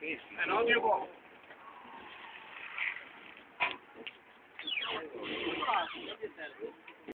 And on your go.